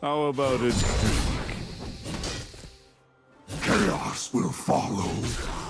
How about it? Chaos will follow.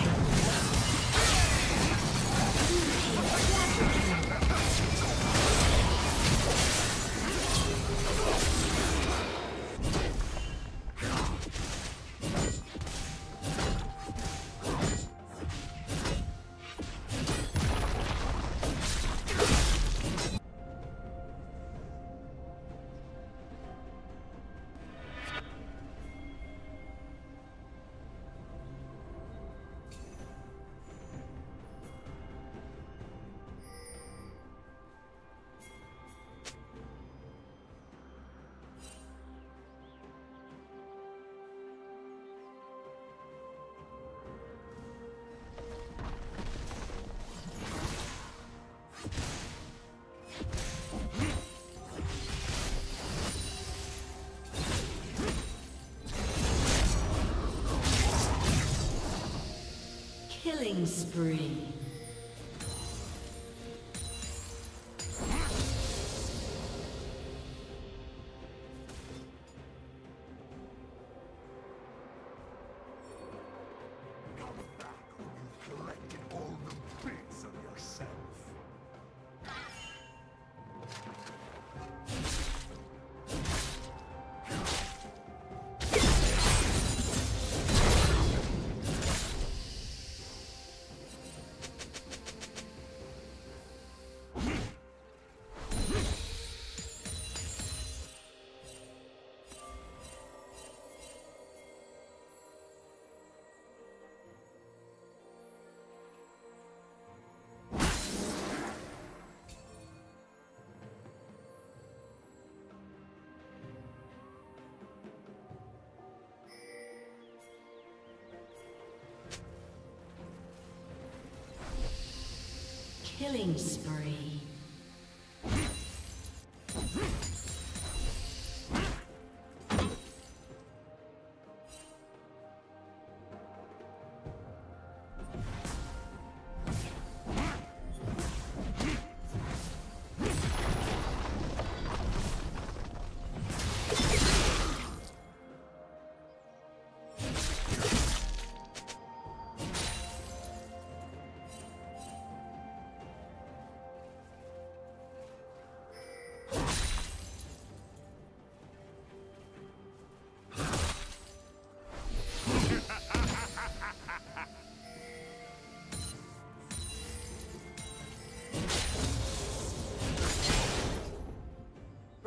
Killing spree. Killing spree.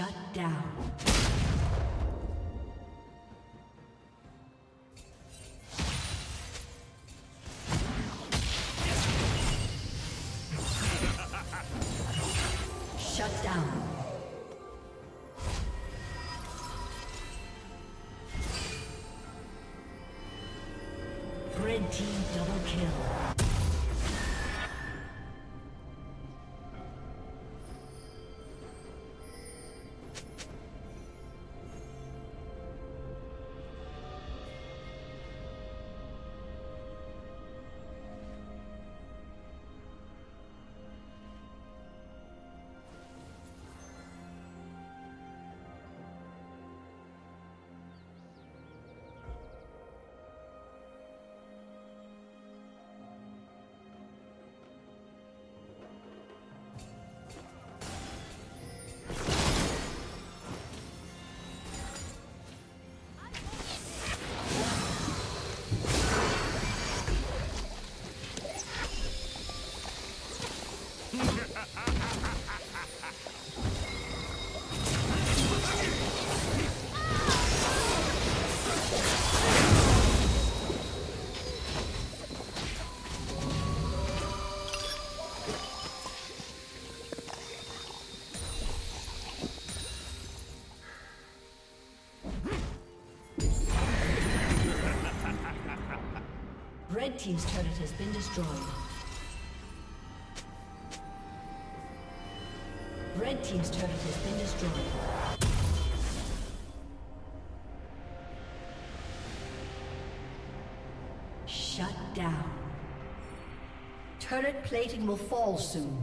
Shut down. Team's turret has been destroyed. Red Team's turret has been destroyed. Shut down. Turret plating will fall soon.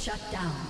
Shut down.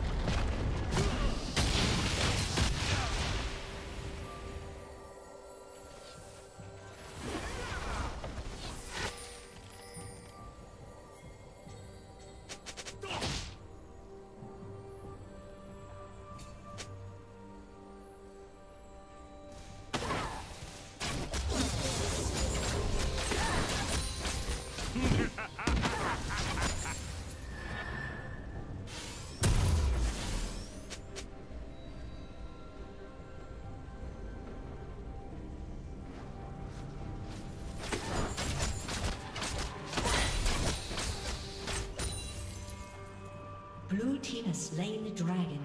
Slain the dragon.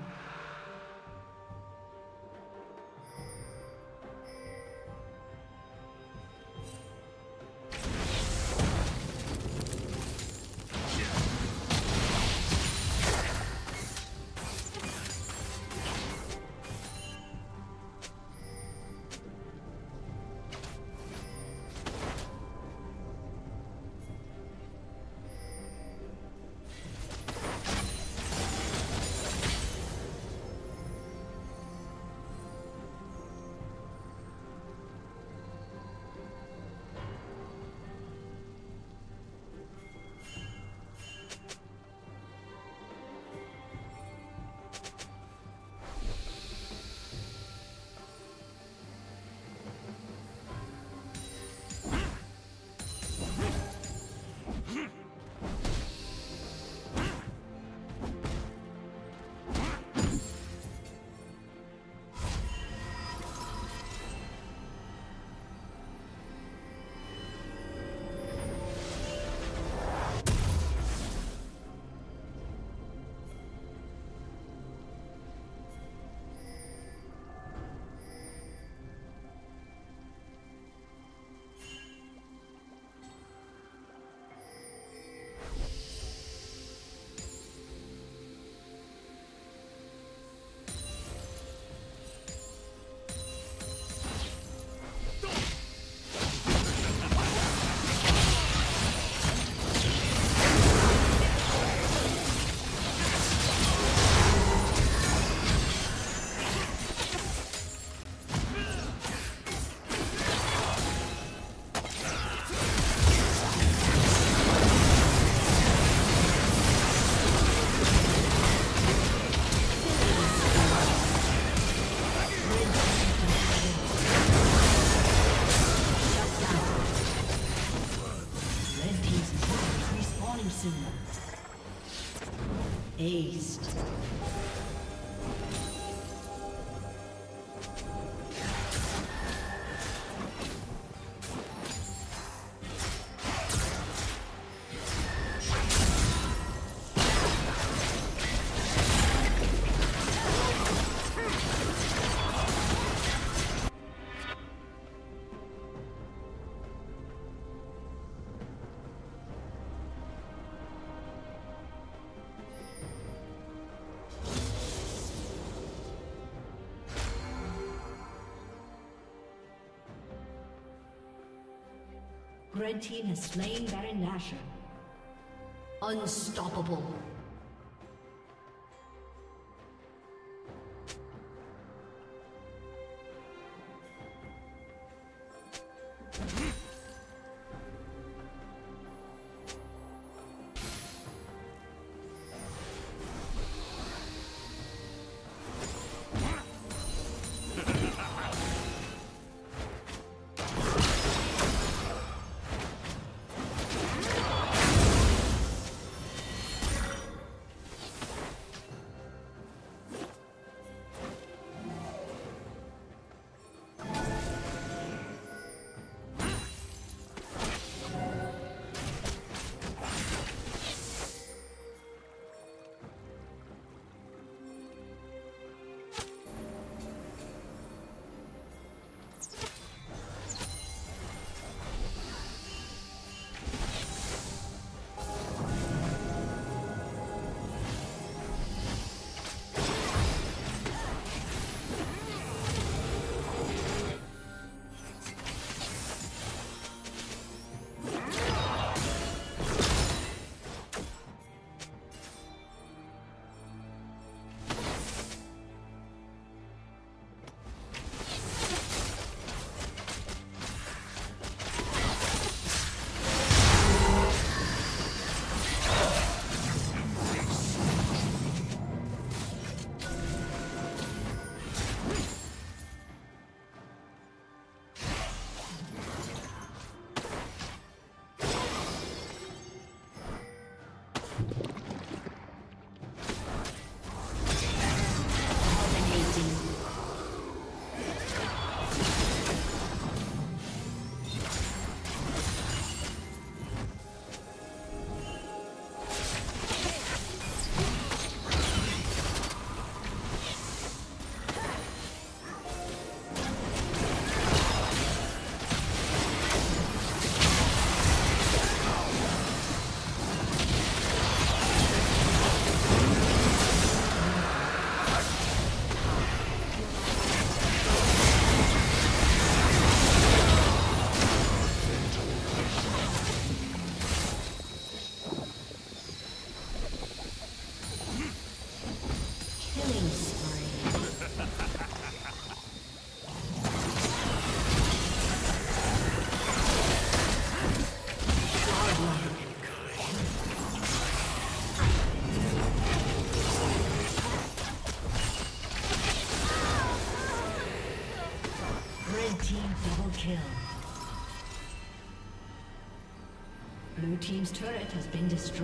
Red team has slain Baron Nashor. Unstoppable.